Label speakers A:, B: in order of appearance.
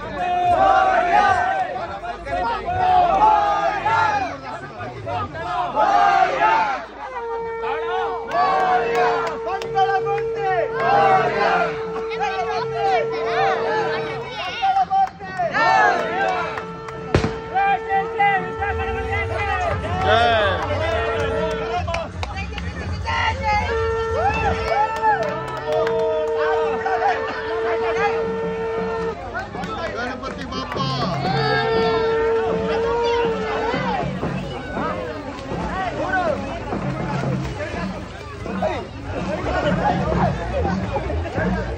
A: Let's go! Thank you.